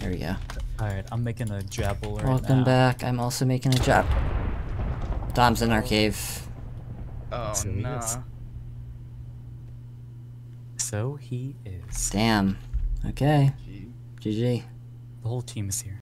There we go. Alright, I'm making a jabble right Welcome now. back. I'm also making a jab. Dom's in our cave. Oh So no. is. So he is. Damn. Okay. GG. The whole team is here.